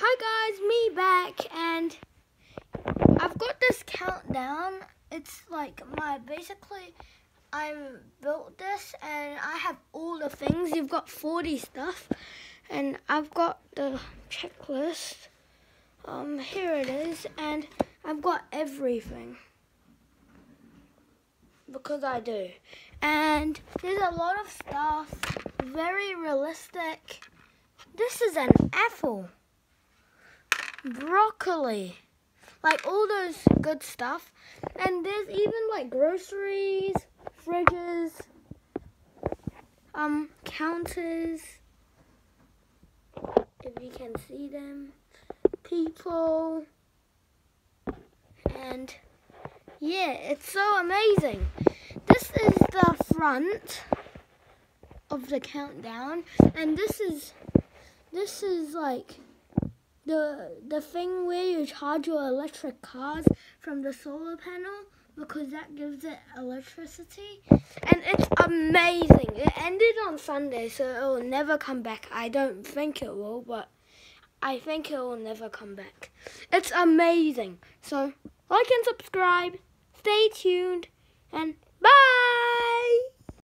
Hi guys, me back and I've got this countdown. It's like my basically I built this and I have all the things. You've got 40 stuff and I've got the checklist. Um here it is and I've got everything. Because I do. And there's a lot of stuff, very realistic. This is an apple broccoli, like all those good stuff. And there's even like groceries, fridges, um, counters, if you can see them, people, and yeah, it's so amazing. This is the front of the countdown, and this is this is like the the thing where you charge your electric cars from the solar panel because that gives it electricity. And it's amazing. It ended on sunday so it will never come back. I don't think it will but i think it will never come back. It's amazing. So like and subscribe. Stay tuned. And bye